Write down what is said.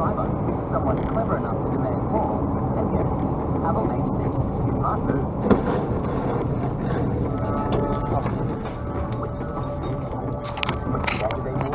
driver, someone clever enough to demand more, and get it. Havel H6. Smart move.